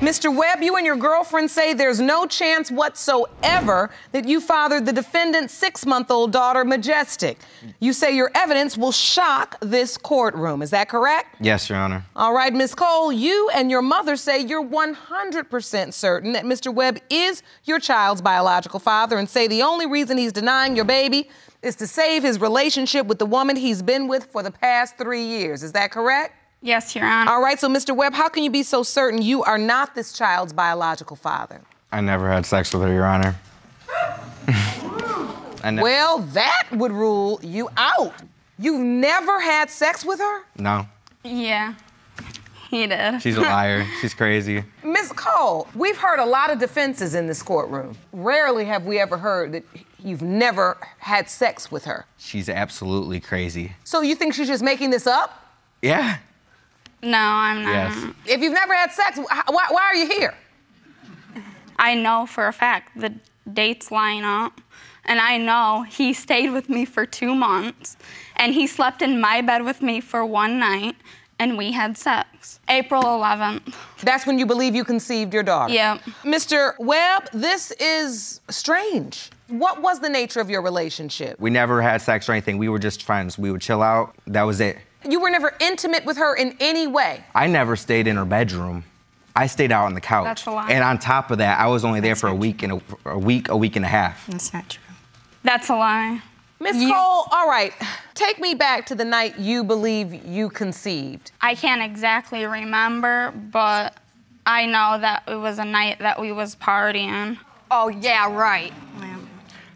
Mr. Webb, you and your girlfriend say there's no chance whatsoever that you fathered the defendant's six month old daughter, Majestic. You say your evidence will shock this courtroom. Is that correct? Yes, Your Honor. All right, Ms. Cole, you and your mother say you're 100% certain that Mr. Webb is your child's biological father and say the only reason he's denying your baby is to save his relationship with the woman he's been with for the past three years. Is that correct? Yes, Your Honor. All right, so Mr. Webb, how can you be so certain you are not this child's biological father? I never had sex with her, Your Honor. I ne- Well, that would rule you out. You've never had sex with her? no, Yeah, he did. she's a liar. she's crazy. Ms. Cole, we've heard a lot of defenses in this courtroom. Rarely have we ever heard that you've never had sex with her. She's absolutely crazy. So you think she's just making this up? Yeah. No, I'm not. Yes. If you've never had sex, why, why are you here? I know for a fact the dates line up. And I know he stayed with me for two months. And he slept in my bed with me for one night. And we had sex. April 11th. That's when you believe you conceived your daughter. Yeah. Mr. Webb, this is strange. What was the nature of your relationship? We never had sex or anything. We were just friends. We would chill out. That was it. You were never intimate with her in any way. I never stayed in her bedroom. I stayed out on the couch. That's a lie. And on top of that, I was only there That's for a not week and a, a week, a week and a half. That's not true. That's a lie. Miss You- Cole, all right, take me back to the night you believe you conceived. I can't exactly remember, but I know that it was a night that we was partying. Oh, yeah, right.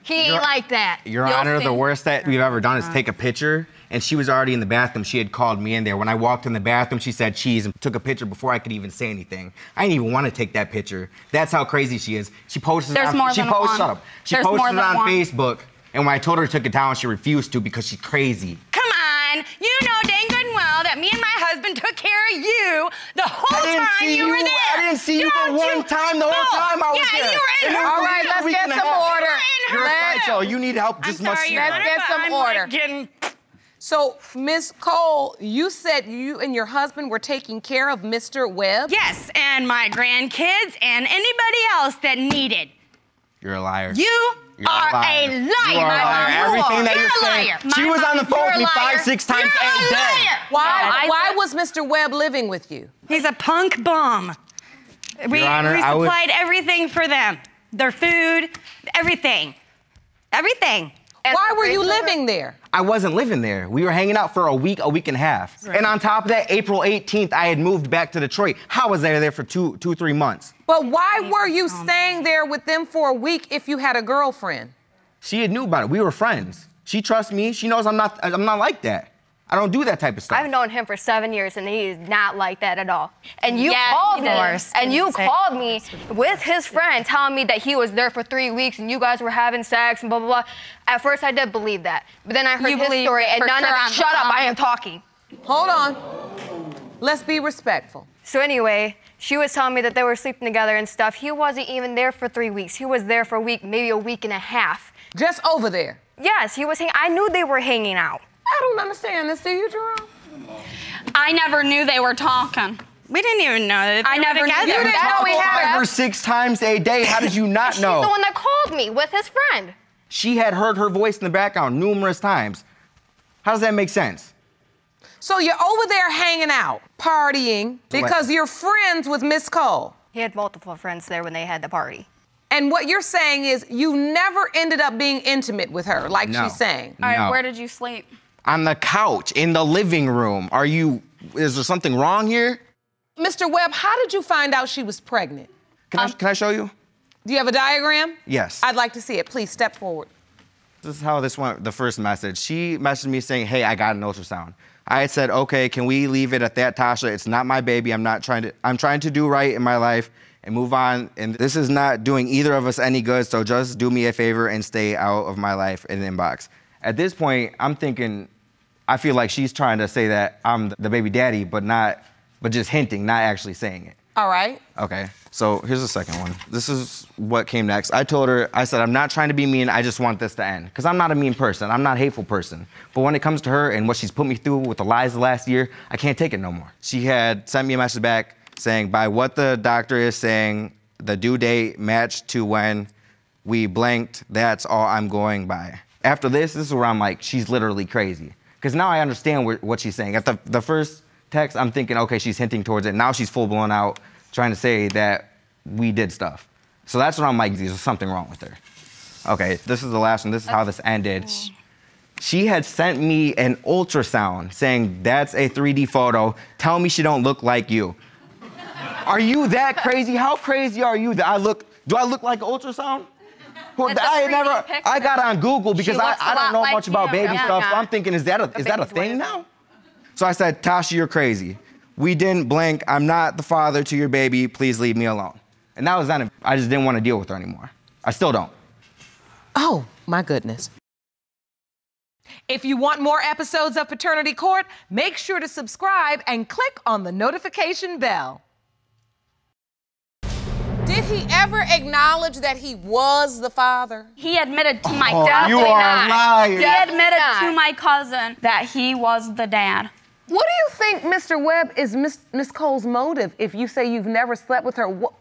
He ain't like that. Your You'll Honor, see. the worst that we've ever done is take a picture. And she was already in the bathroom. She had called me in there. When I walked in the bathroom, she said cheese and took a picture before I could even say anything. I didn't even want to take that picture. That's how crazy she is. She posted There's it on, more she than posted, one. Shut up. She There's more posted it on one. Facebook. And when I told her to take it down, she refused to because she's crazy. Come on. You know dang good and well that me and my husband took care of you the whole time you, you- were there. I didn't see you but Don't one you- time the whole time I was yeah, there. you were in her it was All a right, let's get some half. order. in You're a sideshow. You need help just I'm much. sorry, Your Let's get but some I'm, order. Like, getting So, Miss Cole, you said you and your husband were taking care of Mr. Webb? Yes, and my grandkids and anybody else that needed. You're a liar. You You're are a liar. a liar, You are a my liar. mom. Everything that you're you're a saying- liar. She My was on the phone with me five, six times you're a day. Liar. Why, Yeah, why was Mr. Webb living with you? He's a punk bum. We, Your Honor, we I would- supplied everything for them. Their food, everything. Everything. Why were you living there? I wasn't living there. We were hanging out for a week, a week and a half. And on top of that, April 18th, I had moved back to Detroit. How was I there for two, two, three months? But why were you staying there with them for a week if you had a girlfriend? She had knew about it. We were friends. She trusts me. She knows I'm not. I'm not like that. I don't do that type of stuff. I've known him for seven years, and he's not like that at all. And you Yeah, called me, does. and you Say- called me with his friend, telling me that he was there for three weeks, and you guys were having sex, and blah blah blah. At first, I did believe that, but then I heard You his story, and for none sure of on it. Shut up! I am talking. Hold on. Let's be respectful. So anyway, she was telling me that they were sleeping together and stuff. He wasn't even there for three weeks. He was there for a week, maybe a week and a half. Just over there. Yes, he was. Hang- I knew they were hanging out. I don't understand this, do you, Jerome? I never knew they were talking. We didn't even know that. I they were never knew together. they were didn't had Five a- or six times a day. How did you not know? She's the one that called me with his friend. She had heard her voice in the background numerous times. How does that make sense? So you're over there hanging out, partying, because you're friends with Miss Cole. He had multiple friends there when they had the party. And what you're saying is you never ended up being intimate with her, like No. she's saying. All right, No. where did you sleep? On the couch in the living room. Are you? Is there something wrong here? Mr. Webb, how did you find out she was pregnant? Can I? Um, can I show you? Do you have a diagram? Yes. I'd like to see it. Please step forward. This is how this went. The first message. She messaged me saying, "Hey, I got an ultrasound." I said, "Okay, can we leave it at that, Tasha? It's not my baby. I'm not trying to. I'm trying to do right in my life and move on. And this is not doing either of us any good. So just do me a favor and stay out of my life in the inbox." At this point, I'm thinking, I feel like she's trying to say that I'm the baby daddy, but not, but just hinting, not actually saying it. All right. Okay, so here's the second one. This is what came next. I told her, I said, I'm not trying to be mean, I just want this to end. Because I'm not a mean person, I'm not a hateful person. But when it comes to her and what she's put me through with the lies the last year, I can't take it no more. She had sent me a message back saying, by what the doctor is saying, the due date matched to when we blanked. That's all I'm going by. After this, this is where I'm like, she's literally crazy. Because now I understand wh- what she's saying. At the, the first text, I'm thinking, okay, she's hinting towards it. Now she's full blown out trying to say that we did stuff. So that's what I'm like, there's something wrong with her. Okay, this is the last one. This is how this ended. She had sent me an ultrasound saying, that's a 3D photo. Tell me she don't look like you. Are you that crazy? How crazy are you that I look, do I look like an ultrasound? Well, It's a I had 3D never, picture. I got on Google because I, looks a I don't know like much about baby Yeah. stuff. So I'm thinking, is that a, is that a thing white. now? So I said, Tasha, you're crazy. We didn't blink. I'm not the father to your baby. Please leave me alone. And that was then. I just didn't want to deal with her anymore. I still don't. Oh, my goodness. If you want more episodes of Paternity Court, make sure to subscribe and click on the notification bell. Did he ever acknowledge that he was the father? He admitted to my Oh, cousin. you are a liar. He admitted not. to my cousin that he was the dad. What do you think, Mr. Webb, is Miss, Miss Cole's motive if you say you've never slept with her? Wh-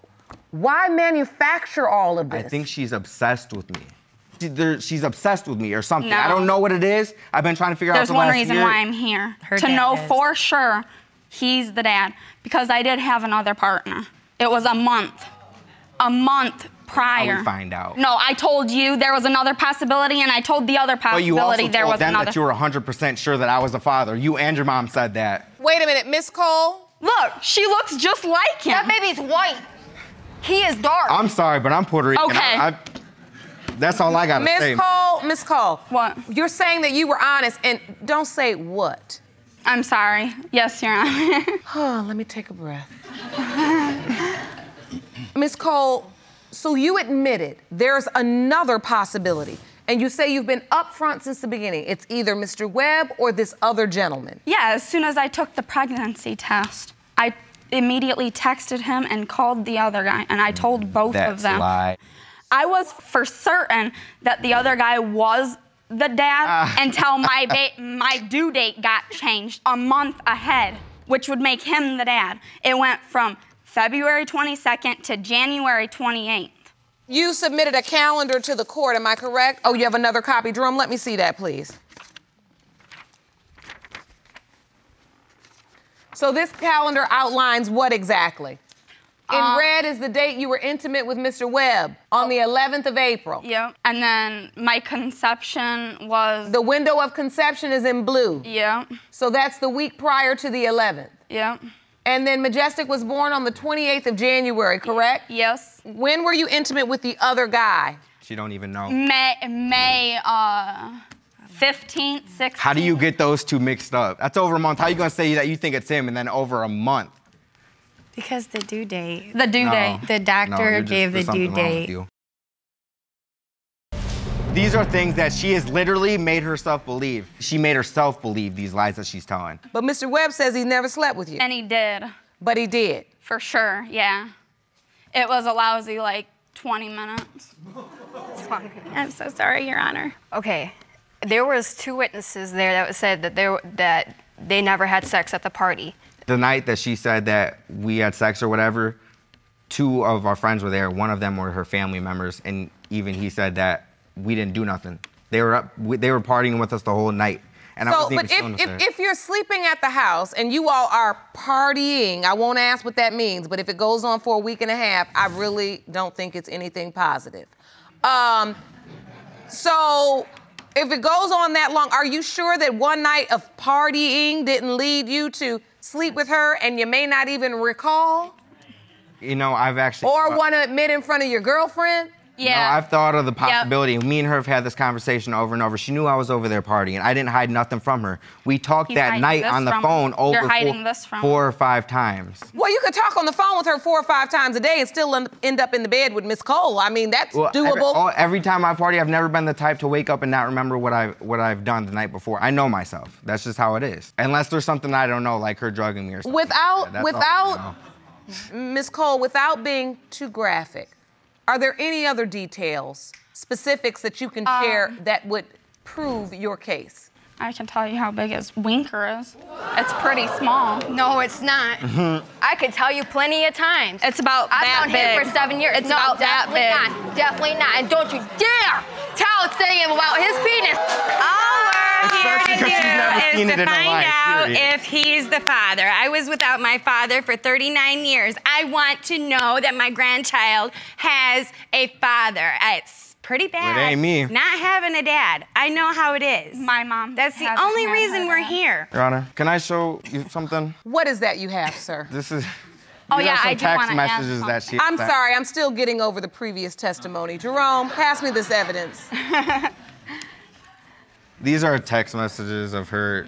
Why manufacture all of this? I think she's obsessed with me. She's obsessed with me or something. I don't know what it is. I've been trying to figure There's out the one last reason year. why I'm here. Her to know is. for sure he's the dad. Because I did have another partner. It was a month. A month prior. find out? No, I told you there was another possibility, and I told the other possibility But you also there told was them another. that you were 100% sure that I was the father. You and your mom said that. Wait a minute, Miss Cole. Look, she looks just like him. That baby's white. He is dark. I'm sorry, but I'm Puerto Rican. Okay. I, I, that's all I gotta say. Miss Cole, Miss Cole. What? You're saying that you were honest, and don't say what. I'm sorry. Yes, Your Honor. Oh, let me take a breath. Miss Cole, so you admitted there's another possibility, and you say you've been upfront since the beginning. It's either Mr. Webb or this other gentleman. yeah, as soon as I took the pregnancy test, I immediately texted him and called the other guy, and I told both That's of them. lie. I was for certain that the other guy was the dad Ah. until my ba- my due date got changed a month ahead, which would make him the dad. It went from February 22nd to January 28th. You submitted a calendar to the court, am I correct? Oh, you have another copy. Jerome, let me see that, please. So this calendar outlines what exactly? In Uh, red is the date you were intimate with Mr. Webb on the 11th of April. Yep. And then my conception was The window of conception is in blue. Yep. So that's the week prior to the 11th. Yep. And then Majestic was born on the 28th of January, correct? Yes. When were you intimate with the other guy? She don't even know. May May uh 15th, 16th. How do you get those two mixed up? That's over a month. How are you gonna say that you think it's him and then over a month? Because the due date. the due No. date? The doctor No, just- gave the there's something due wrong with date. You. These are things that she has literally made herself believe. She made herself believe these lies that she's telling. But Mr. Webb says he never slept with you. And he did. But he did. For sure, yeah. It was a lousy like 20 minutes. I'm so sorry, Your Honor. okay. There was two witnesses there that said that they were, that they never had sex at the party. The night that she said that we had sex or whatever, two of our friends were there. One of them were her family members, and even he said that we didn't do nothing. They were up. we- They were partying with us the whole night, and I So, but if, if, if you're sleeping at the house and you all are partying, I won't ask what that means, but if it goes on for a week and a half, I really don't think it's anything positive. Um, so if it goes on that long, are you sure that one night of partying didn't lead you to sleep with her and you may not even recall? you know, I've actually Or uh, want to admit in front of your girlfriend? Yeah. No, I've thought of the possibility. Me and her have had this conversation over and over. She knew I was over there partying. And I didn't hide nothing from her. We talked He's that night on the phone over You're hiding four, this from- four or five times. Well, you could talk on the phone with her four or five times a day and still end up in the bed with Miss Cole. I mean, that's Well, every, doable. all- every time I party, I've never been the type to wake up and not remember what I what I've done the night before. I know myself. That's just how it is. Unless there's something I don't know, like her drugging me or something. Without- That's without- Miss Cole, without being too graphic, are there any other details, specifics that you can share Um, that would prove your case? I can tell you how big his winker is. It's pretty small. No, it's not. Mm-hmm. I could tell you plenty of times. It's about I've that known him for seven years. It's no, about that definitely big. not. Definitely not. And don't you dare tell Sam about his penis. All we're here Especially to 'cause she's do is to find life, out period. if he's the father. I was without my father for 39 years. I want to know that my grandchild has a father. It's pretty bad. ain't me. Not having a dad. I know how it is. My mom That's the only reason we're dad. here. Your Honor, can I show you something? What is that you have, sir? This is. Oh, these yeah, are some I do text wanna add messages that she. I'm that- sorry, I'm still getting over the previous testimony. Jerome, pass me this evidence. These are text messages of her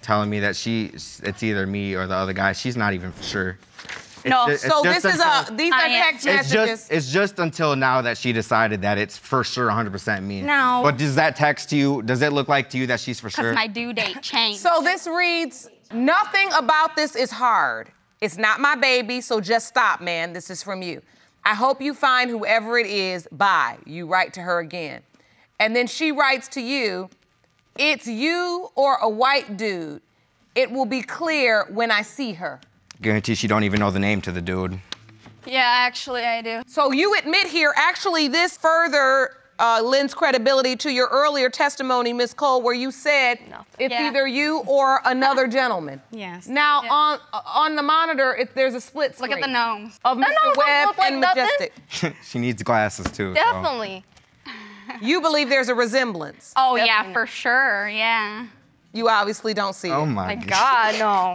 telling me that she it's either me or the other guy. She's not even sure. It's No, ju- it's So just this is until- a these are I am- text It's messages. just it's just until now that she decided that it's for sure 100% me. No. But does that text to you? Does it look like to you that she's for Because sure? my due date changed. So this reads, nothing about this is hard. It's not my baby, so just stop, man. This is from you. I hope you find whoever it is. Bye. You write to her again. And then she writes to you, it's you or a white dude. It will be clear when I see her. Guarantee she don't even know the name to the dude. yeah, actually, I do. So you admit here, actually, this further uh, lends credibility to your earlier testimony, Miss Cole, where you said it's Yeah. either you or another gentleman. Yes. Now Yeah. on on the monitor, it, there's a split Look at the gnomes. of That Mr. nose don't Webb like and nothing. Majestic. she needs glasses too. so- Definitely. You believe there's a resemblance. Oh, yeah, for sure. Yeah. You obviously don't see Oh it. my, My God, no.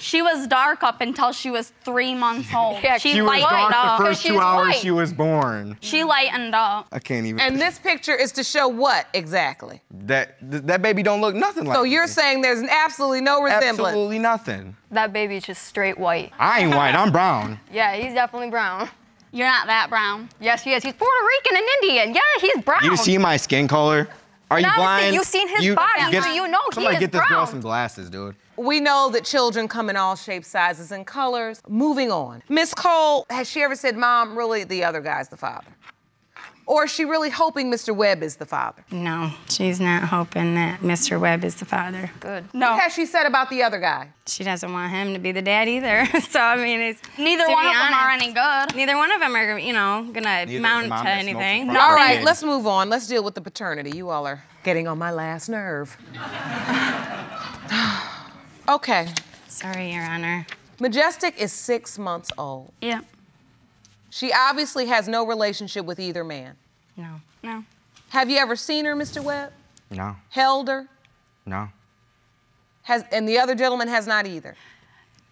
She was dark up until she was three months old. Yeah, she, She was lightened dark up. the first She's two hours white. she was born. She lightened up. I can't even. And this picture is to show what exactly? that th- that baby don't look nothing like. So you're me. saying there's absolutely no resemblance. absolutely nothing. That baby's just straight white. I ain't white. I'm brown. Yeah, he's definitely brown. You're not that brown. Yes, he is. He's Puerto Rican and Indian. Yeah, he's brown. You see my skin color? Are you blind? you've seen his body, so you know he somebody get this girl some glasses, dude. We know that children come in all shapes, sizes, and colors. Moving on. Miss Cole, has she ever said, Mom, really the other guy's the father? Or is she really hoping Mr. Webb is the father? No, she's not hoping that Mr. Webb is the father. Good. No, What has she said about the other guy? She doesn't want him to be the dad either. so I mean, it's neither to one be of them are any good. Neither one of them are, you know, gonna Neither mount to anything. No. All right, let's move on. Let's deal with the paternity. You all are getting on my last nerve. okay. Sorry, Your Honor. Majestic is six months old. Yeah. She obviously has no relationship with either man. No. No. Have you ever seen her, Mr. Webb? No, Held her? no. Has, and the other gentleman has not either.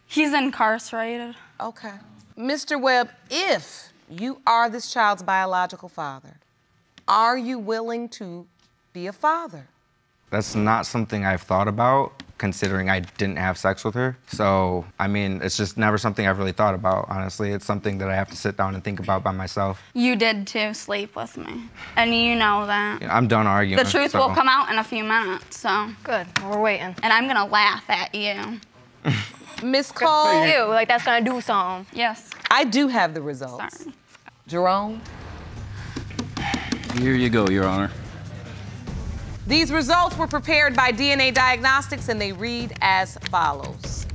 He's incarcerated. Okay. Mr. Webb, if you are this child's biological father, are you willing to be a father? That's not something I've thought about, considering I didn't have sex with her. So, I mean, it's just never something I've really thought about, honestly. It's something that I have to sit down and think about by myself. You did too sleep with me. And you know that. I'm done arguing. The truth so- will come out in a few minutes, so. Good. We're waiting. And I'm gonna laugh at you. Miss Cole, Ew, like that's gonna do something. Yes. I do have the results. Sorry. Jerome, Here you go, Your Honor. These results were prepared by DNA Diagnostics and they read as follows.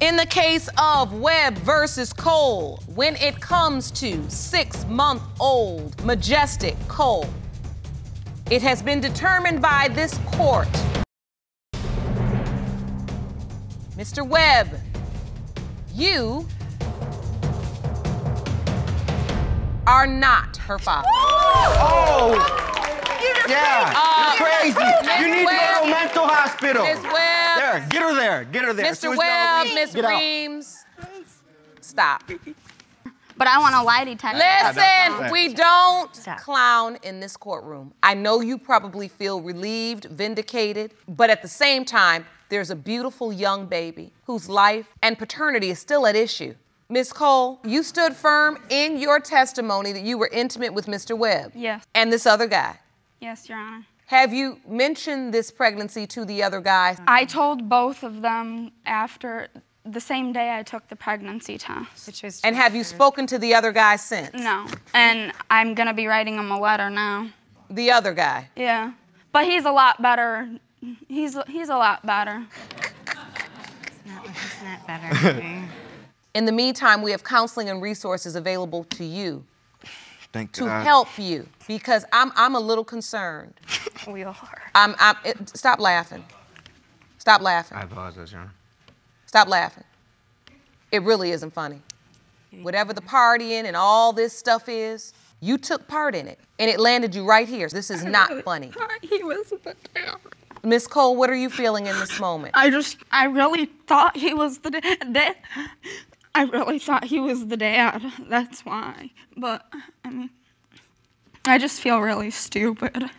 In the case of Webb versus Cole, when it comes to six month old Majestic Cole, it has been determined by this court. Mr. Webb, you are not her father. Oh! Yeah! Uh, You're crazy! Miss You need to go to a mental hospital! Miss Webb, There, get her there, get her there. Mr. as Webb, y'all- Miss. Reams, stop. But I want a lie detector. that's Listen, right. we don't Stop. clown in this courtroom. I know you probably feel relieved, vindicated, but at the same time, there's a beautiful young baby whose life and paternity is still at issue. Ms. Cole, you stood firm in your testimony that you were intimate with Mr. Webb Yes. and this other guy. Yes, Your Honor. Have you mentioned this pregnancy to the other guy? I told both of them after the same day I took the pregnancy test. Which was And have you spoken to the other guy since? No. And I'm gonna be writing him a letter now. The other guy. Yeah. But he's a lot better. He's he's a lot better. No, it's not better. In the meantime, we have counseling and resources available to you Thank to God. help you because I'm, I'm a little concerned. We are. I'm, I'm, it, stop laughing. Stop laughing. I apologize, Your Honor. Stop laughing. It really isn't funny. Whatever the partying and all this stuff is, you took part in it and it landed you right here. This is not funny. He was the dad. Miss Cole, what are you feeling in this moment? I just, I really thought he was the dad. I really thought he was the dad. That's why. But, I mean, I just feel really stupid.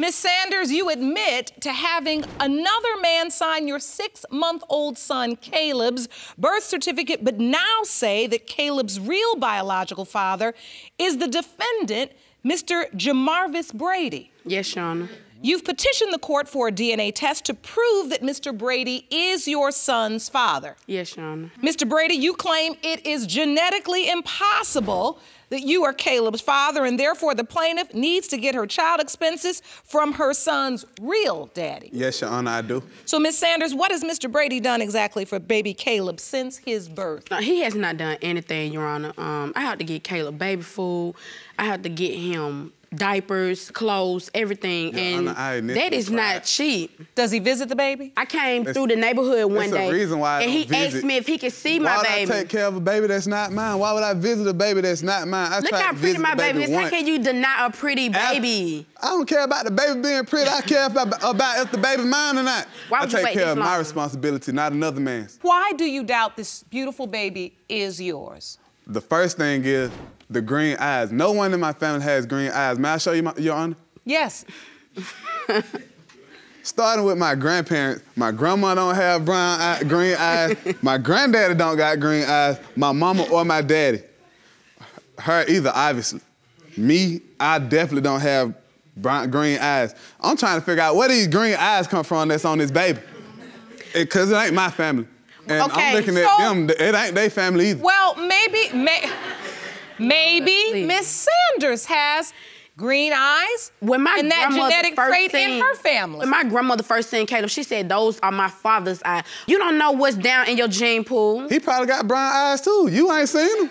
Miss Sanders, you admit to having another man sign your six month old son Caleb's birth certificate, but now say that Caleb's real biological father is the defendant, Mr. Jamarvis Brady. Yes, Your Honor. You've petitioned the court for a DNA test to prove that Mr. Brady is your son's father. Yes, Your Honor. Mr. Brady, you claim it is genetically impossible that you are Caleb's father, and therefore the plaintiff needs to get her child expenses from her son's real daddy. Yes, Your Honor, I do. So, Miss Sanders, what has Mr. Brady done exactly for baby Caleb since his birth? No, he has not done anything, Your Honor. Um, I had to get Caleb baby food. I had to get him diapers, clothes, everything, Your and Honor, I that is tried. not cheap. Does he visit the baby? I came It's- through the neighborhood one it's a day, reason why I and he don't visit. asked me if he could see Why my would baby. I take care of a baby that's not mine? Why would I visit a baby that's not mine? I Look tried how to pretty my baby is. How can you deny a pretty baby? I don't care about the baby being pretty. I care about, about if the baby's mine or not. Why I would you take wait care this of my responsibility, not another man's. Why do you doubt this beautiful baby is yours? The first thing is the green eyes. No one in my family has green eyes. May I show you, my, Your Honor? Yes. Starting with my grandparents, my grandma don't have brown eye, green eyes. my granddaddy don't got green eyes. My mama or my daddy. Her either, obviously. Me, I definitely don't have brown, green eyes. I'm trying to figure out where these green eyes come from that's on this baby. Because it, ain't my family. And Okay, I'm looking at so- them, it ain't their family either. Well, maybe, may, maybe Miss Sanders has green eyes When my and that grandmother genetic first trait in seen- her family. When my grandmother first seen Caleb, she said, "Those are my father's eyes." You don't know what's down in your gene pool. He probably got brown eyes too. You ain't seen them.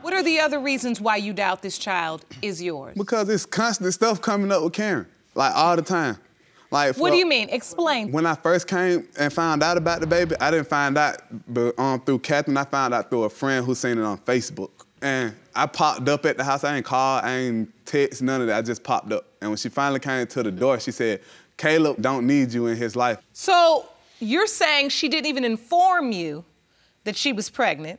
What are the other reasons why you doubt this child is yours? Because it's constant stuff coming up with Karen, like all the time. Like What for- do you mean? Explain. When I first came and found out about the baby, I didn't find out but, um, through Catherine. I found out through a friend who seen it on Facebook. And I popped up at the house. I ain't called, I ain't text, none of that. I just popped up. And when she finally came to the door, she said, Caleb don't need you in his life. So you're saying she didn't even inform you that she was pregnant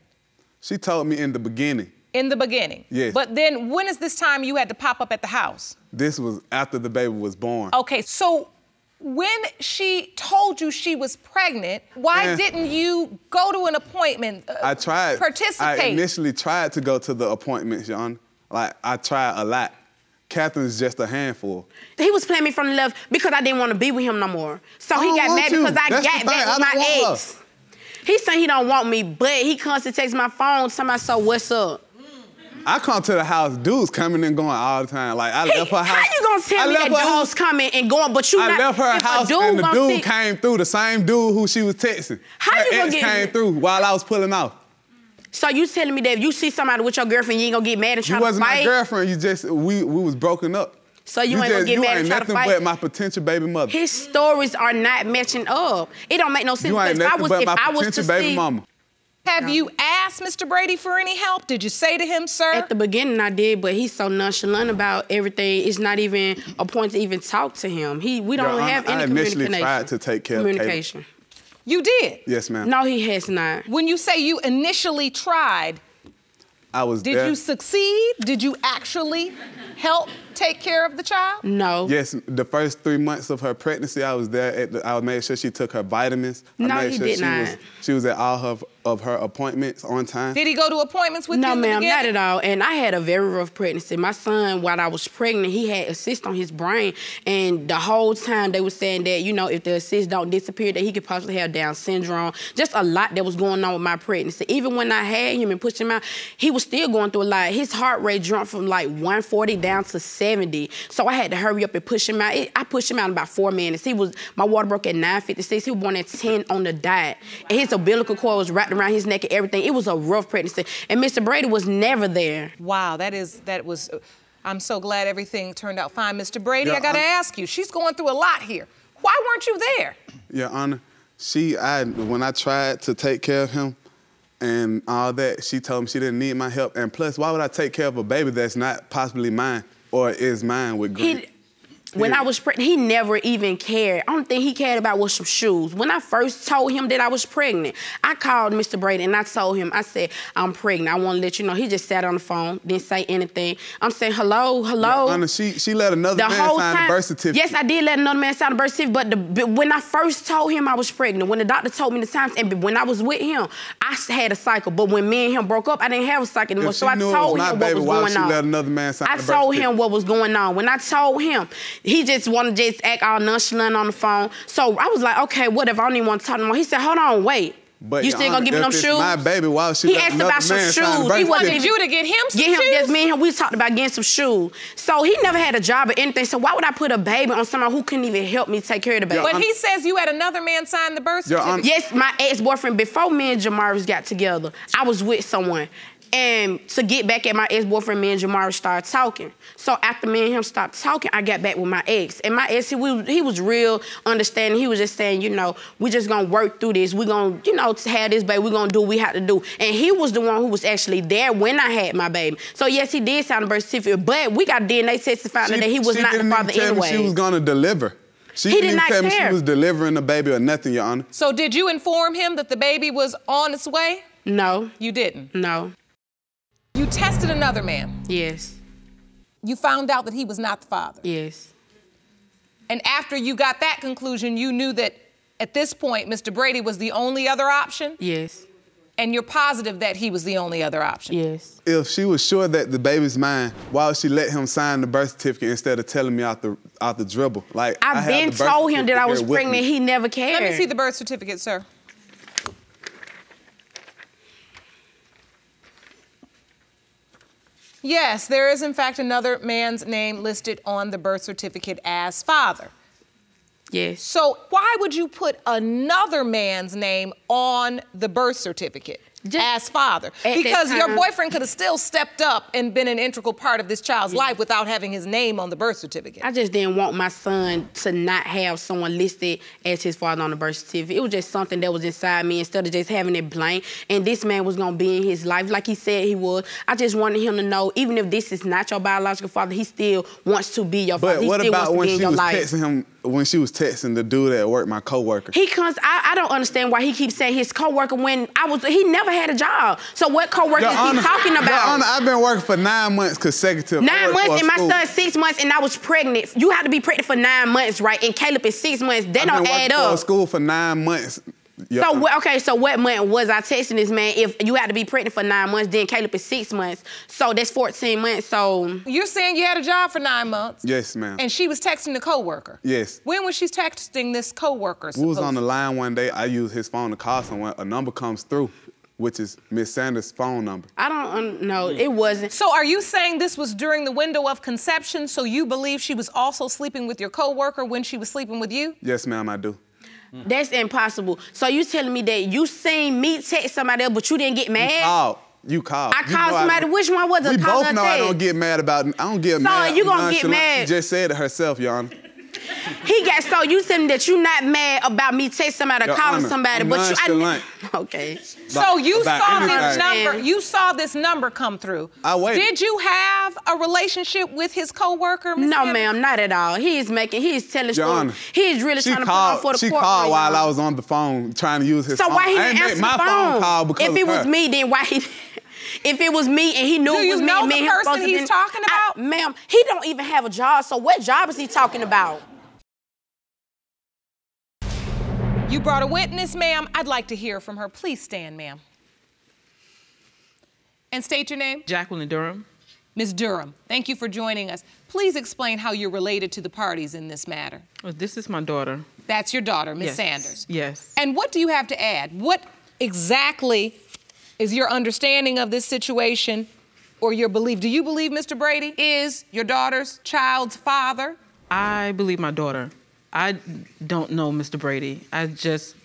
She told me in the beginning. in the beginning. Yes. But then when is this time you had to pop up at the house? This was after the baby was born. Okay, so when she told you she was pregnant, why didn't you go to an appointment? uh, I tried. Participate. I initially tried to go to the appointments, John. Like, I tried a lot. Catherine's just a handful. He was playing me from the left because I didn't want to be with him no more. So I he got want mad you. because I That's the got thing. back with my want her. ex. He said he don't want me, but he constantly texts my phone, somebody so what's up? I come to the house, dudes coming and going all the time. Like, I He- left her house. how you gonna tell I me left that her house coming and going, but you I not? left her house dude and the dude see- came through, the same dude who she was texting. How Her you gonna get- came through while I was pulling off. So you telling me that if you see somebody with your girlfriend, you ain't gonna get mad and try You to wasn't fight? my girlfriend, you just, we, we was broken up. So you ain't gonna just, get you mad and ain't try to nothing but my potential baby mother. His stories are not matching up. It don't make no sense. you ain't because if I nothing was, but if my I was to potential baby see, mama. Have you asked Mr. Brady for any help? Did you say to him, sir? At the beginning, I did, but he's so nonchalant about everything. It's not even a point to even talk to him. He, we don't Your have Honor, any I initially communication. tried to take care of communication. you did. Yes, ma'am. No, he has not. When you say you initially tried, I was did there. you succeed? Did you actually help take care of the child? No. Yes, the first three months of her pregnancy, I was there. At the, I made sure she took her vitamins. I No, made he sure did she not. Was, she was at all her, of her appointments on time. Did he go to appointments with you? No, in the ma'am, not at all. And I had a very rough pregnancy. My son, while I was pregnant, he had a cyst on his brain, and the whole time they were saying that you know if the cyst don't disappear, that he could possibly have Down syndrome. Just a lot that was going on with my pregnancy. Even when I had him and pushed him out, he was still going through a lot. His heart rate jumped from like 140 down to 70. So I had to hurry up and push him out. It- I pushed him out in about four minutes. He was my water broke at 9:56. He was born at 10 on the dot, and his umbilical cord was wrapped around his neck and everything. It was a rough pregnancy, and Mr. Brady was never there. Wow, that is that was. I'm so glad everything turned out fine, Mr. Brady. Yeah, I got to I'm- ask you. She's going through a lot here. Why weren't you there? Your Honor, she, I, when I tried to take care of him and all that, she told me she didn't need my help. And plus, why would I take care of a baby that's not possibly mine or is mine with green? He, when I was pregnant, he never even cared. I don't think he cared about was some shoes. When I first told him that I was pregnant, I called Mr. Brady and I told him, I said, I'm pregnant. I want to let you know. He just sat on the phone, didn't say anything. I'm saying, hello, hello. Your Honor, she, she let another the man sign time. the birth certificate. Yes, I did let another man sign the birth certificate, but, the, but when I first told him I was pregnant, when the doctor told me the times, and when I was with him, I had a cycle. But when me and him broke up, I didn't have a cycle anymore. So I told him what was going she on. let another man sign I the birth told him what was going on. When I told him, he just wanted to just act all nonchalant on the phone. So I was like, okay, whatever. I don't even want to talk no more. He said, hold on, wait. But you still gonna give me if them shoes? my baby, why she He asked about some man sign the shoes. He wanted you to get him some Get him, shoes? yes, me and him, we talked about getting some shoes. So he never had a job or anything. So why would I put a baby on someone who couldn't even help me take care of the baby? Your But Honor- he says you had another man sign the birth certificate. Honor- Yes, my ex-boyfriend, before me and Jamaris got together, I was with someone. And to get back at my ex-boyfriend, me and Jamaris started talking. So after me and him stopped talking, I got back with my ex. And my ex, he was, he was real understanding. He was just saying, you know, we just gonna work through this. we gonna, you know, to have this baby, we gonna do what we have to do. And he was the one who was actually there when I had my baby. So yes, he did sign the birth certificate, but we got DNA tests to find out that he was not the didn't father tell me anyway. she was gonna deliver. She He didn't did even not tell me she was delivering the baby or nothing, Your Honor. So did you inform him that the baby was on its way? no, You didn't. no, You tested another man. yes, You found out that he was not the father. yes. And after you got that conclusion, you knew that at this point, Mr. Brady was the only other option, Yes, and you're positive that he was the only other option. yes. If she was sure that the baby's mine, why would she let him sign the birth certificate instead of telling me out the out the dribble? Like I I've have been told him that I was pregnant. He never cared. Let me see the birth certificate, sir. Yes, there is in fact another man's name listed on the birth certificate as father. Yes. So why would you put another man's name on the birth certificate Just- as father? Because your boyfriend could have still stepped up and been an integral part of this child's life without having his name on the birth certificate. I just didn't want my son to not have someone listed as his father on the birth certificate. It was just something that was inside me instead of just having it blank. And this man was gonna be in his life like he said he would. I just wanted him to know, even if this is not your biological father, he still wants to be your father. But he what still about wants to when be in she your was life. texting him? When she was texting the dude at work, my coworker. He comes. I, I don't understand why he keeps saying his coworker when I was. He never had a job. So what coworker Your is Honor, he talking about? Honor, I've been working for nine months consecutive. Nine months and my school. son six months and I was pregnant. You have to be pregnant for nine months, right? And Caleb is six months. That I've don't been add working for a up. school for nine months. Your So what, okay, so what month was I texting this man? If you had to be pregnant for nine months, then Caleb is six months. So that's 14 months. So You're saying you had a job for nine months. Yes, ma'am. And she was texting the coworker. Yes. When was she texting this coworker? We was on the line one day. I used his phone to call someone. A number comes through, which is Miss Sanders' phone number. I don't um, un- know. It wasn't. So are you saying this was during the window of conception? So you believe she was also sleeping with your coworker when she was sleeping with you? Yes, ma'am, I do. Mm. That's impossible. So you telling me that you seen me text somebody else, but you didn't get You mad? called. You called. I You called somebody. Which one was it? We Call both know I don't get mad about. I don't get mad. So you gonna get mad. She just said it herself, Your Honor. He got so you telling me that you're not mad about me texting somebody or Your calling Honor, somebody, I'm but you nonchalant. I, okay. So you about saw this number. You saw this number come through. I waited. Did you have a relationship with his coworker? Ms. No, Hammond? ma'am, not at all. He's making, He's telling Your stories. Honor. He is really She trying to called. put on for the she court. called while. I was on the phone trying to use his So phone. why he didn't answer make the my phone? phone call because if it was me, then why he? if it was me and he knew Do it was me know and me the and person he's been- talking I- about? ma'am, he don't even have a job. So what job is he talking about? You brought a witness, ma'am. I'd like to hear from her. Please stand, ma'am. And state your name. Jacqueline Durham. Ms. Durham, thank you for joining us. Please explain how you're related to the parties in this matter. Oh, this is my daughter. That's your daughter, Ms. Yes. Sanders. Yes. And what do you have to add? What exactly is your understanding of this situation or your belief? Do you believe Mr. Brady is your daughter's child's father? I believe my daughter. I don't know Mr. Brady. I just,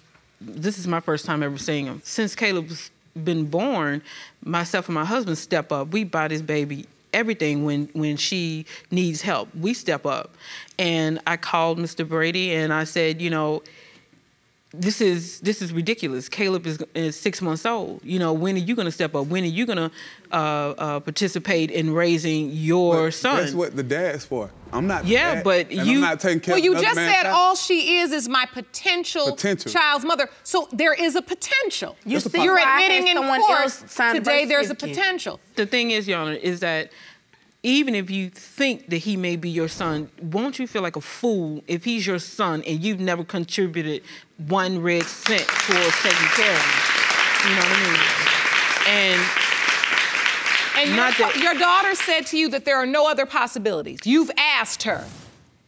this is my first time ever seeing him. Since Caleb's been born, myself and my husband step up. We buy this baby everything when when she needs help. We step up. And I called Mr. Brady and I said, you know, this is this is ridiculous. Caleb is, is six months old. You know, when are you going to step up? When are you going to uh, uh, participate in raising your But son? That's what the dad's for. I'm not. Yeah, dad, but and you- I'm not taking care Well, of you just said child. all she is is my potential, Potential. child's mother. So there is a potential. You see, you're admitting has in someone court else signed the today there's a potential. the thing is, Your Honor, is that even if you think that he may be your son, won't you feel like a fool if he's your son and you've never contributed one red cent towards taking care of him? You know what I mean? And And your, that- your daughter said to you that there are no other possibilities. You've asked her.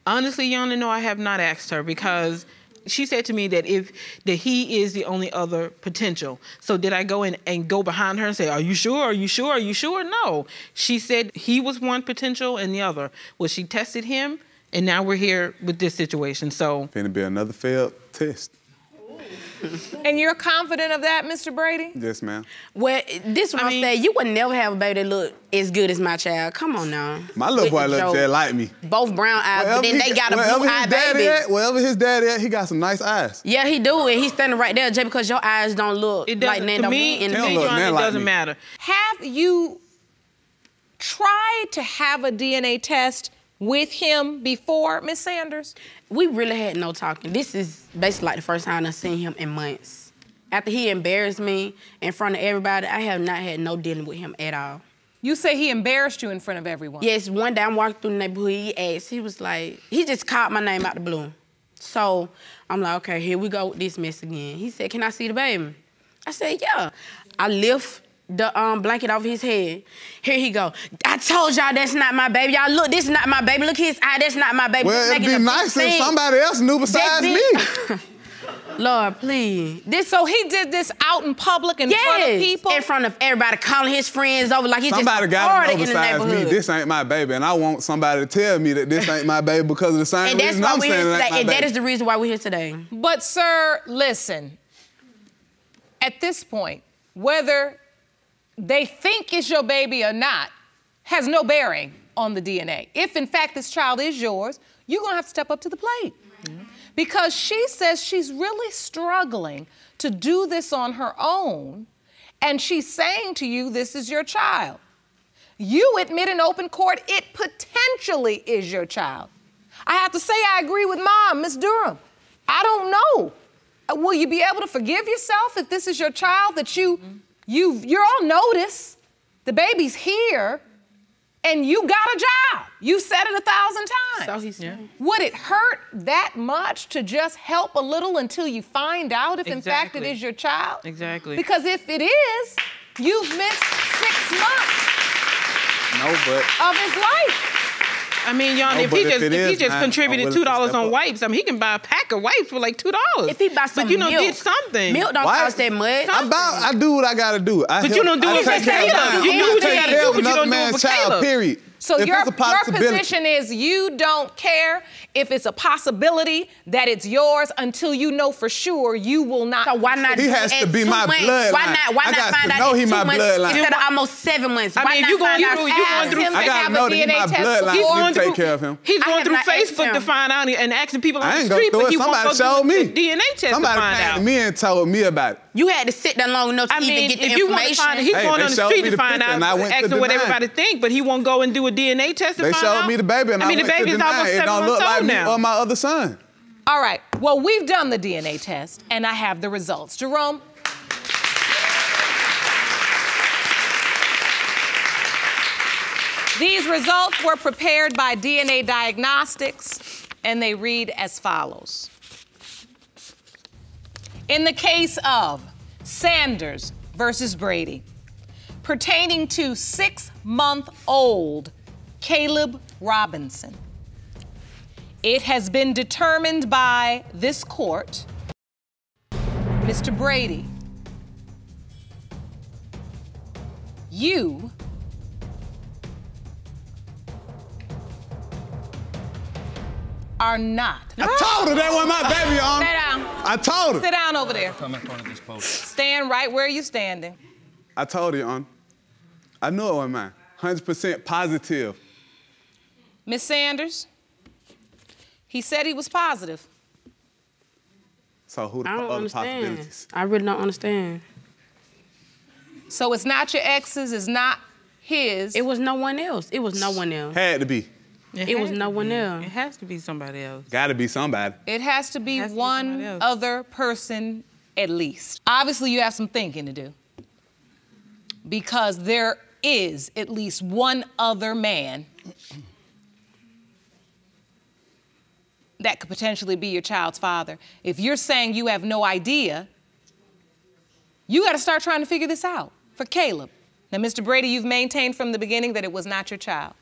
honestly, Honor, no, I have not asked her because she said to me that if that he is the only other potential. So did I go in and go behind her and say, "Are you sure? Are you sure? Are you sure?" No. She said he was one potential and the other. Well, she tested him, and now we're here with this situation. So Finna be another failed test. And you're confident of that, Mr. Brady? Yes, ma'am. Well, this what I I'm mean- saying. You would never have a baby that look as good as my child. Come on now. My little With boy the look just like me. Both brown eyes, but then he- they got a wherever blue his eye daddy baby. At, wherever his daddy at, he got some nice eyes. Yeah, he do, and he's standing right there just because your eyes don't look it like doesn't. Nando to me, in the don't look Your Honor, nothing it like doesn't me. matter. Have you tried to have a DNA test with him before, Miss Sanders? We really had no talking. This is basically like the first time I've seen him in months. After he embarrassed me in front of everybody, I have not had no dealing with him at all. You say he embarrassed you in front of everyone. Yes, one day I'm walking through the neighborhood, he asked, he was like, he just called my name out the blue. So I'm like, okay, here we go with this mess again. He said, can I see the baby? I said, yeah. I lift the um, blanket off his head. Here he go. I told y'all that's not my baby. Y'all look, this is not my baby. Look his eye, that's not my baby. Well, it'd be a big nice if somebody else knew besides me. big- Lord, please. This, so he did this out in public in front of people? in front of everybody, calling his friends over like he's Somebody just got to know in the besides me, this ain't my baby, and I want somebody to tell me that this ain't my baby because of the same and that's reason why I'm saying here it ain't today. my And that baby. is the reason why we're here today. But, sir, listen. At this point, whether they think it's your baby or not has no bearing on the DNA. If, in fact, this child is yours, you're to have to step up to the plate. Because she says she's really struggling to do this on her own, and she's saying to you, This is your child. You admit in open court it potentially is your child. I have to say, I agree with mom, Miss Durham. I don't know. Will you be able to forgive yourself if this is your child that you, you, you're on notice? The baby's here, and you got a job. You said it a thousand times. So he's saying. Would it hurt that much to just help a little until you find out if, in fact, it is your child? Exactly. Because if it is, you've missed six months No, but of his life. I mean, y'all, No, if he if just it if he just man, I'm contributed two dollars on up. wipes, I mean, he can buy a pack of wipes for like two dollars. If he buy some but you know, milk, did something. Milk don't Why- cost that much. I, about, I do what I gotta do. I But help, you don't do I it for Caleb. You do not what you taking gotta care do, of but you another don't do it for child. Caleb. Period. So if your, your position is you don't care if it's a possibility that it's yours until you know for sure you will not. So why not? He has to be my months? bloodline. Why not? Why I not find to out know in he my months bloodline. instead of almost seven months? I why mean, not you going find through- you going through- him to I gotta have know a that he DNA my test bloodline. He's going to through, take care of him. He's going through Facebook to find out and asking people on the street, but he won't Somebody go through me. the DNA test to Somebody find came out. to me and told me about it. You had to sit there long enough to I mean, even get the if you want to find, he's Hey, going on the street to find picture out, and I went asking what everybody think, but he won't go and do a DNA test to They showed out. me the baby, and I, I mean, the went to baby's almost it. It seven don't months look like old me now. or my other son. All right. Well, we've done the DNA test, and I have the results. Jerome. These results were prepared by DNA Diagnostics, and they read as follows. In the case of Sanders versus Brady, pertaining to six month old Caleb Robinson, it has been determined by this court, Mr. Brady, you are not. I told her that wasn't my baby, Your Honor. Sit down. I told her. Sit down over there. Come in front of this podium. Stand right where you're standing. I told you, Your Honor. I knew it wasn't mine. 100% positive. Miss Sanders, he said he was positive. So who the I don't other understand. possibilities? I really don't understand. So it's not your ex's, it's not his. It was no one else. It was no one else. Had to be. It was no one be. else. It has to be somebody else. Gotta be somebody. It has to be Has to be one other person at least. Obviously, you have some thinking to do. Because there is at least one other man that could potentially be your child's father. If you're saying you have no idea, you got to start trying to figure this out for Caleb. Now, Mr. Brady, you've maintained from the beginning that it was not your child.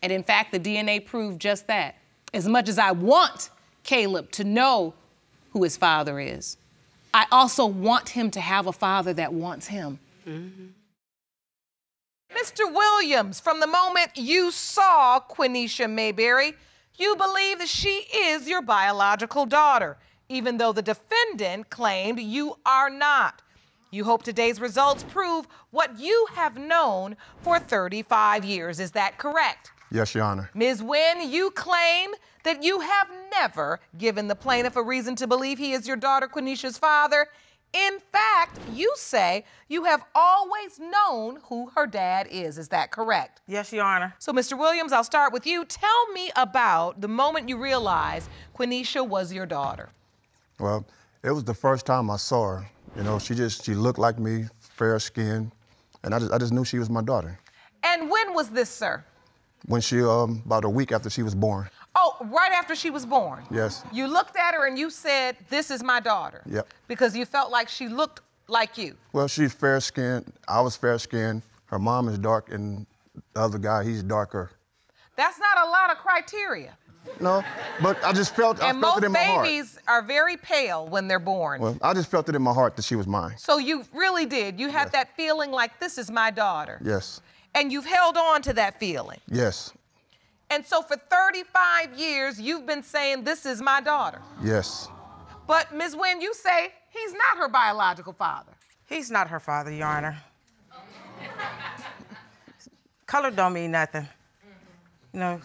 And in fact, the DNA proved just that. As much as I want Caleb to know who his father is, I also want him to have a father that wants him. Mm-hmm. Mr. Williams, from the moment you saw Quenisha Mayberry, you believe that she is your biological daughter, even though the defendant claimed you are not. You hope today's results prove what you have known for 35 years. Is that correct? Yes, Your Honor. Ms. Winn, you claim that you have never given the plaintiff a reason to believe he is your daughter Quenisha's father. In fact, you say you have always known who her dad is. Is that correct? Yes, Your Honor. So, Mr. Williams, I'll start with you. Tell me about the moment you realized Quenisha was your daughter. Well, it was the first time I saw her. You know, she just she looked like me, fair skin, and I just I just knew she was my daughter. And when was this, sir? When she um about a week after she was born. Oh, right after she was born. Yes. You looked at her and you said, This is my daughter. Yep. Because you felt like she looked like you. Well, she's fair skinned. I was fair skinned. Her mom is dark, and the other guy he's darker. That's not a lot of criteria. No, but I just felt I felt it in my heart. And most babies are very pale when they're born. Well, I just felt it in my heart that she was mine. so you really did. You had that feeling like this is my daughter. Yes. And you've held on to that feeling. Yes. And so for 35 years, you've been saying, This is my daughter. Yes. But Ms. Winn, you say he's not her biological father. He's not her father, Your Honor. Color don't mean nothing. You know,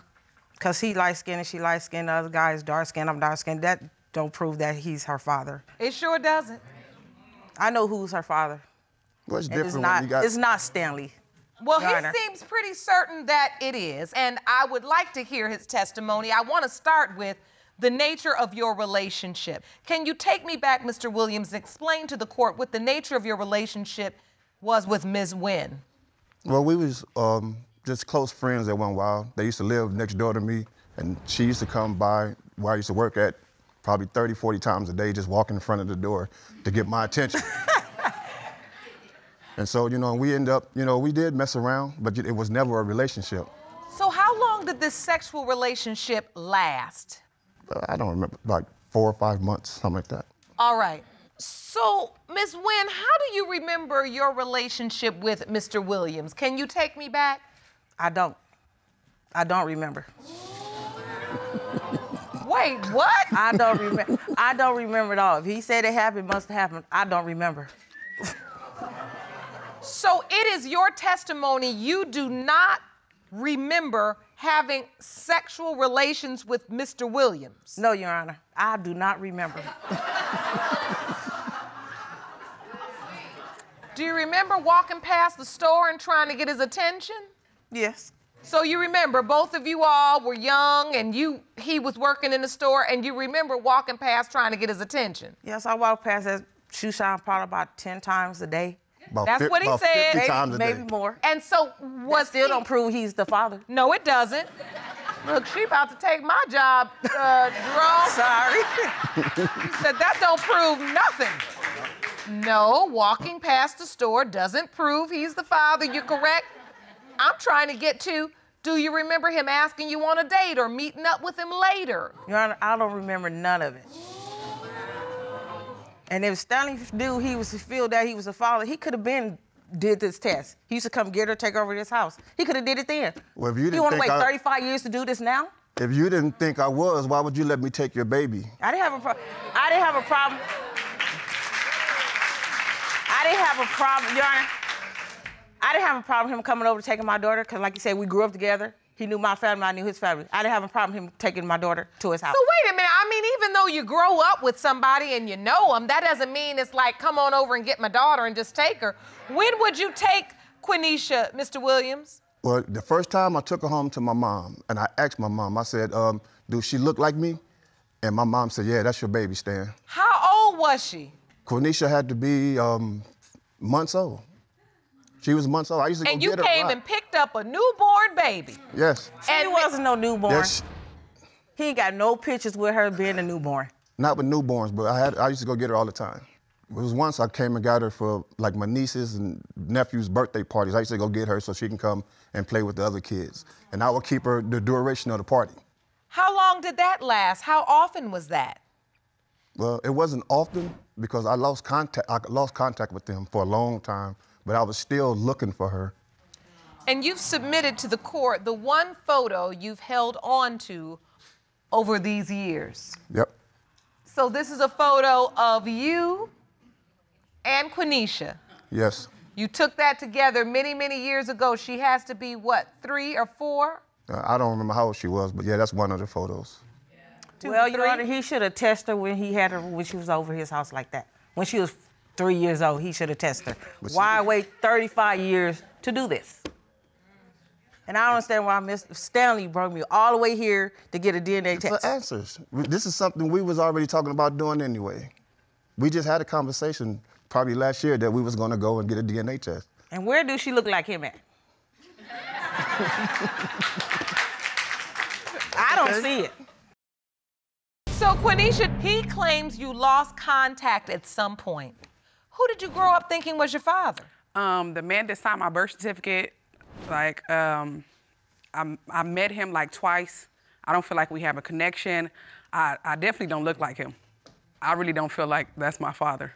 because he light skinned and she light skinned, the other guy is dark skinned, I'm dark skinned. That don't prove that he's her father. It sure doesn't. I know who's her father. Well, it's And different it's when not, you got. it's not Stanley. Well, Your he Honor. seems pretty certain that it is, and I would like to hear his testimony. I want to start with the nature of your relationship. Can you take me back, Mr. Williams, and explain to the court what the nature of your relationship was with Ms. Winn? Well, we was um, just close friends at one while. They used to live next door to me, and she used to come by where I used to work at probably 30, 40 times a day, just walking in front of the door to get my attention. and so, you know, we end up, you know, we did mess around, but it was never a relationship. So, how long did this sexual relationship last? Uh, I don't remember, like four or five months, something like that. All right. So, Ms. Winn, how do you remember your relationship with Mr. Williams? Can you take me back? I don't. I don't remember. Wait, what? I don't remember. I don't remember at all. If he said it happened, it must have happened. I don't remember. So it is your testimony you do not remember having sexual relations with Mr. Williams. No, Your Honor. I do not remember. Do you remember walking past the store and trying to get his attention? Yes. So you remember both of you all were young and you he was working in the store and you remember walking past trying to get his attention. Yes, I walked past that shoe shine probably about 10 times a day. About That's fif- what he about said. 50 Maybe- times a Maybe day. more. And so was Still he- don't prove he's the father. No, it doesn't. Look, she about to take my job, uh, Jerome. Sorry. said that don't prove nothing. No, walking past the store doesn't prove he's the father. You're correct. I'm trying to get to do you remember him asking you on a date or meeting up with him later? Your Honor, I don't remember none of it. And if Stanley knew he was to feel that he was a father, he could have been did this test. He used to come get her, take over this house. He could have did it then. Well, if you you didn't you want to wait I- 35 years to do this now? If you didn't think I was, why would you let me take your baby? I didn't have a problem. I didn't have a problem. I didn't have a problem, Your Honor. I didn't have a problem him coming over taking my daughter, because like you said, we grew up together. He knew my family, I knew his family. I didn't have a problem him taking my daughter to his house. So wait a minute. I mean, even though you grow up with somebody and you know them, that doesn't mean it's like come on over and get my daughter and just take her. When would you take Quenisha, Mr. Williams? Well, the first time I took her home to my mom, and I asked my mom, I said, um, "Do she look like me?" And my mom said, "Yeah, that's your baby, Stan." How old was she? Quenisha had to be um, months old. She was months old. I used to go And you get her. a came and picked up a newborn baby. yes. and he wasn't no newborn. Yes. He ain't got no pictures with her being a newborn. Not with newborns, but I had I used to go get her all the time. It was once I came and got her for like my nieces and nephews' birthday parties. I used to go get her so she can come and play with the other kids. And I would keep her the duration of the party. How long did that last? How often was that? Well, it wasn't often because I lost contact. I lost contact with them for a long time, but I was still looking for her. And you've submitted to the court the one photo you've held on to over these years. Yep. So this is a photo of you and Quenisha. Yes. You took that together many, many years ago. She has to be what, three or four? Uh, I don't remember how old she was, but yeah, that's one of the photos. well, three? Your Honor, he should have tested her when he had her when she was over his house like that. When she was three years old, he should have tested her. But she- Why wait 35 years to do this? And I don't understand why Mr. Stanley brought me all the way here to get a DNA For test. answers. This is something we was already talking about doing anyway. We just had a conversation probably last year that we was gonna go and get a DNA test. And where do she look like him at? I don't see it. So, Quenisha, he claims you lost contact at some point. Who did you grow up thinking was your father? Um, the man that signed my birth certificate, like, um, I, I met him like twice. I don't feel like we have a connection. I, I definitely don't look like him. I really don't feel like that's my father.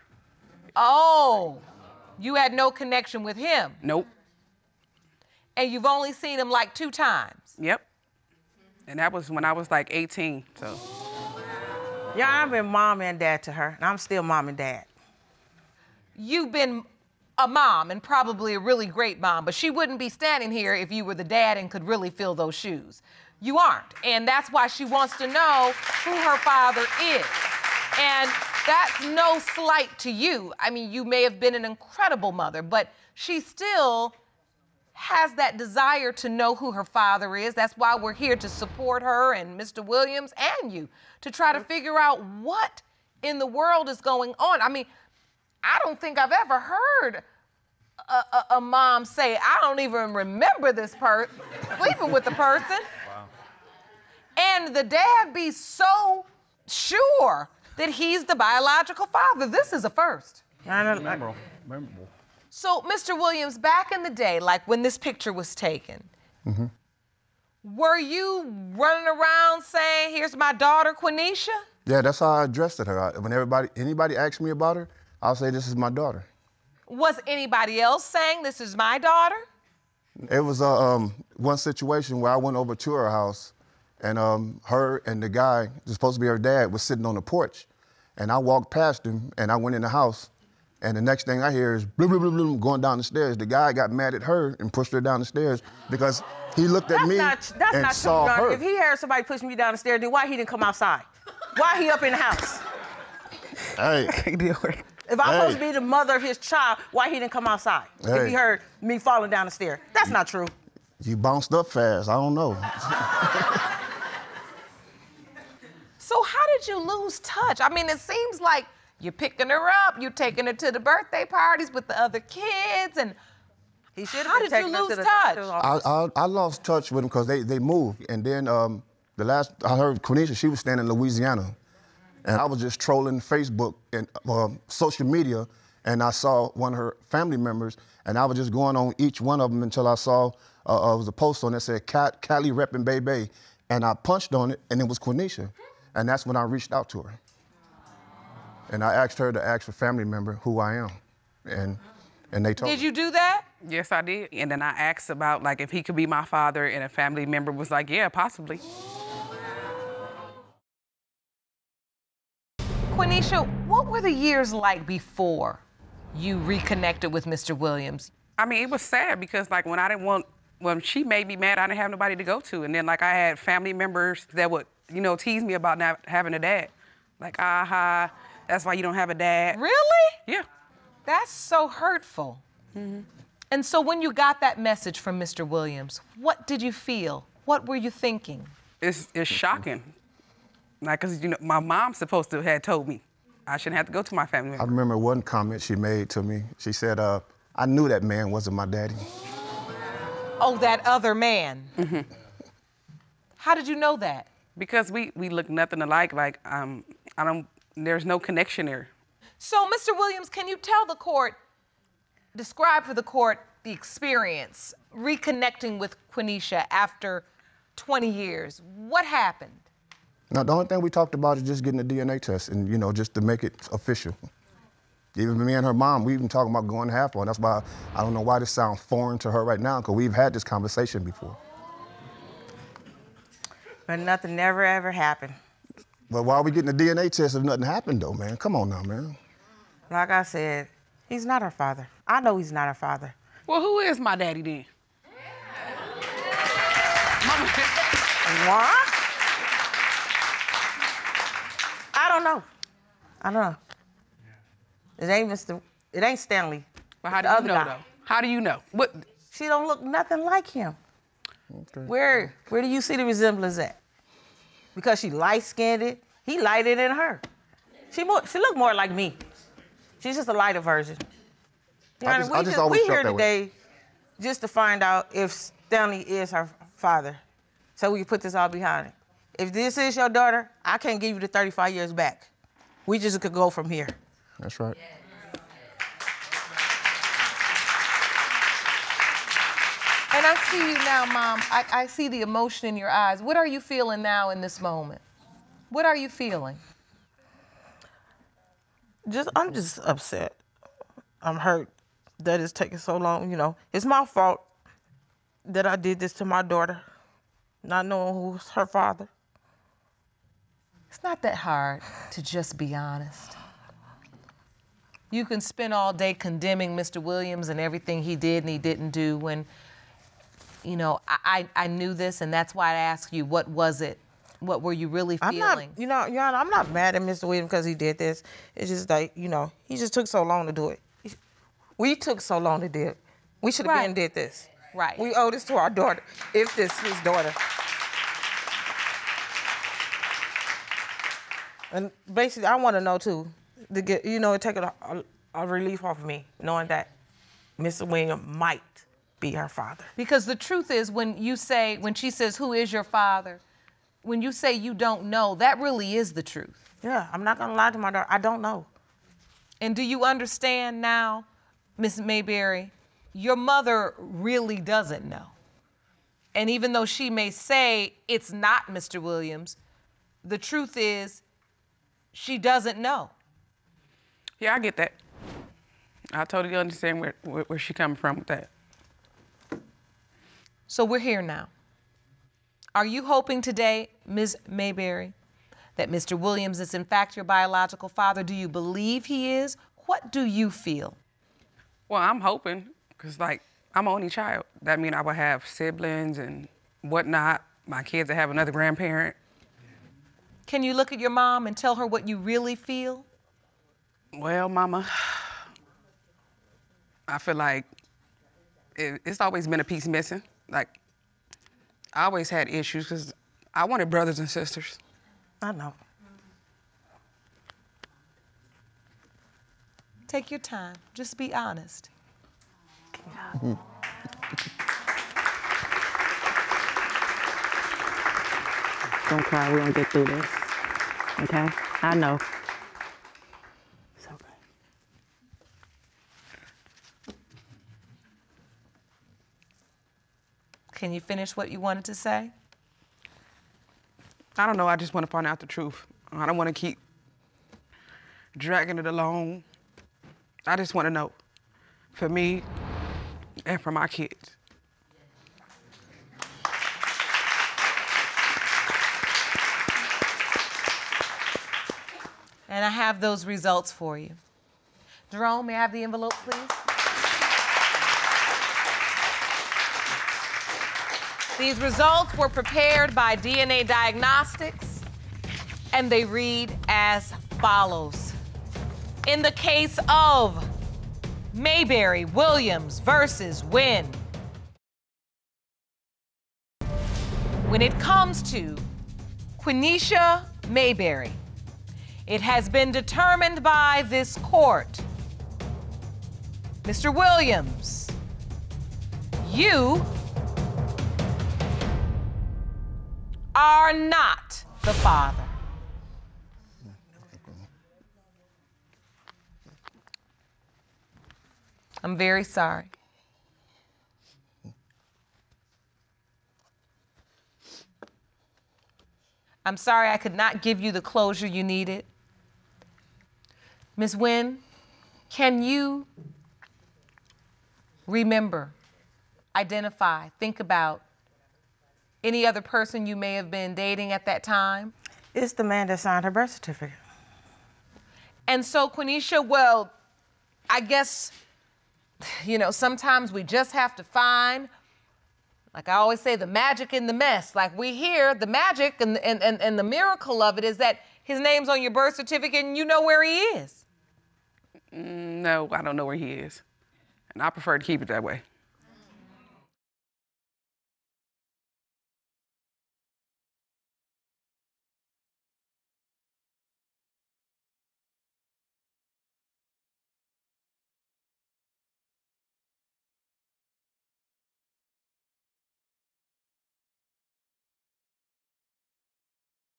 Oh, you had no connection with him, Nope. and you've only seen him like two times. Yep. And that was when I was like 18. So Yeah, I've been mom and dad to her, and I'm still mom and dad. You've been a mom and probably a really great mom, but she wouldn't be standing here if you were the dad and could really fill those shoes. You aren't. And that's why she wants to know who her father is. And that's no slight to you. I mean, you may have been an incredible mother, but she still has that desire to know who her father is. That's why we're here to support her and Mr. Williams and you to try to figure out what in the world is going on. I mean, I don't think I've ever heard a, a, a mom say, I don't even remember this person sleeping with the person. And the dad be so sure that he's the biological father. This is a first. Memorable. Memorable. So, Mr. Williams, back in the day, like when this picture was taken, Mhm. were you running around saying, Here's my daughter, Quenisha? Yeah, that's how I addressed her. I- When everybody, anybody asked me about her, I'll say this is my daughter. Was anybody else saying, This is my daughter? It was uh, um, one situation where I went over to her house, and um, her and the guy, who's supposed to be her dad, was sitting on the porch, and I walked past him, and I went in the house, and the next thing I hear is bloom, bloom, bloom, bloom, going down the stairs. The guy got mad at her and pushed her down the stairs because he looked at That's me not, that's and not saw true, her. If he heard somebody pushing me down the stairs, then why he didn't come outside? Why he up in the house? hey, If I'm supposed to be the mother of his child, why he didn't come outside? If Hey. he heard me falling down the stairs. That's not true. you bounced up fast. I don't know. So, how did you lose touch? I mean, it seems like You're picking her up. You're taking her to the birthday parties with the other kids, and He should have. how have did you lose touch? I, I, I lost touch with them because they, they moved. And then um, the last I heard Quenisha, she was staying in Louisiana. And I was just trolling Facebook and uh, social media, and I saw one of her family members, and I was just going on each one of them until I saw uh, uh, was a post on that said Cat, Cali repping Bay Bay. And I punched on it, and it was Quenisha. And that's when I reached out to her. And I asked her to ask a family member who I am. And, and they told me Did you do that? Yes, I did. And then I asked about like if he could be my father, and a family member was like, yeah, possibly. Quenisha, what were the years like before you reconnected with Mr. Williams? I mean, it was sad because like when I didn't want, when she made me mad, I didn't have nobody to go to, and then like I had family members that would, you know, tease me about not having a dad, like, aha, that's why you don't have a dad. Really? Yeah. That's so hurtful. Mm-hmm. And so when you got that message from Mr. Williams, what did you feel? What were you thinking? It's it's shocking, like, cause you know, my mom's supposed to have told me I shouldn't have to go to my family I remember one comment she made to me. She said, uh, I knew that man wasn't my daddy. Oh, that other man. How did you know that? Because we we look nothing alike. Like, um, I don't. There's no connection there. So, Mr. Williams, can you tell the court, describe for the court the experience reconnecting with Quenisha after 20 years? What happened? Now, the only thing we talked about is just getting a DNA test and, you know, just to make it official. Even me and her mom, we even talking about going half on. That's why I don't know why this sounds foreign to her right now, because we've had this conversation before. But nothing never ever happened. But why are we getting a DNA test if nothing happened, though, man? Come on now, man. Like I said, he's not our father. I know he's not our father. Well, who is my daddy then? What? Don't know. I don't know. It ain't Mr. It ain't Stanley. But how do you know guy. though? How do you know? What? She don't look nothing like him. Where where do you see the resemblance at? Because she light skinned, it. he lighter than her. She more she look more like me. She's just a lighter version. You I just- we I just always we here that way. today just to find out if Stanley is her father, so we can put this all behind it. If this is your daughter, I can't give you the 35 years back. We just could go from here. That's right. And I see you now, Mom. I, I see the emotion in your eyes. What are you feeling now in this moment? What are you feeling? just I'm just upset. I'm hurt that it's taking so long. You know, it's my fault that I did this to my daughter, not knowing who's her father. It's not that hard to just be honest. You can spend all day condemning Mr. Williams and everything he did and he didn't do when, you know, I, I, knew this and that's why I asked you, what was it? What were you really feeling? I'm not, you know, Your Honor, I'm not mad at Mr. Williams because he did this. It's just like, you know, he just took so long to do it. We took so long to do it. We should have Right. been did this. Right. We owe this to our daughter, if this is his daughter. And basically, I want to know too, to get, you know, it take a, a, a relief off of me, knowing that Mr. Williams might be her father. Because the truth is, when you say, when she says, Who is your father? When you say you don't know, that really is the truth. Yeah, I'm not gonna lie to my daughter. I don't know. And do you understand now, Miss Mayberry? Your mother really doesn't know. And even though she may say it's not Mr. Williams, the truth is she doesn't know. Yeah, I get that. I totally understand where where, where she coming from with that. So we're here now. Are you hoping today, Ms. Mayberry, that Mr. Williams is in fact your biological father? Do you believe he is? What do you feel? Well, I'm hoping, cause like I'm an only child. That means I will have siblings and whatnot. My kids would have another grandparent. Can you look at your mom and tell her what you really feel? Well, Mama, I feel like it, it's always been a piece missing. Like I always had issues because I wanted brothers and sisters. I know. Take your time. Just be honest. Don't cry. We're gonna get through this. Okay? I know. It's okay. Can you finish what you wanted to say? I don't know. I just want to find out the truth. I don't want to keep dragging it along. I just want to know for me and for my kids. And I have those results for you. Jerome, may I have the envelope, please? These results were prepared by DNA Diagnostics, and they read as follows. In the case of Mayberry Williams versus Winn, when it comes to Quenisha Mayberry, it has been determined by this court. Mr. Williams, you are not the father. I'm very sorry. I'm sorry I could not give you the closure you needed. Ms. Winn, can you remember, identify, think about any other person you may have been dating at that time? It's the man that signed her birth certificate. And so, Quenisha, well, I guess, you know, sometimes we just have to find, like I always say, the magic in the mess. Like we hear the magic and, and, and, and the miracle of it is that his name's on your birth certificate and you know where he is. Mm, No, I don't know where he is. And I prefer to keep it that way.